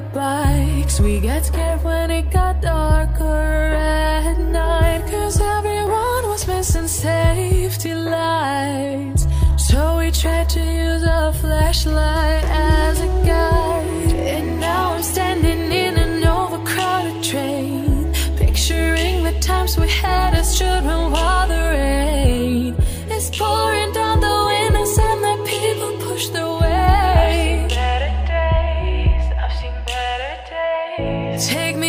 bikes. We got scared when it got darker at night Cause everyone was missing safety lights. So we tried to use our flashlight as a guide. And now I'm standing in an overcrowded train Picturing the times we had as children. Take me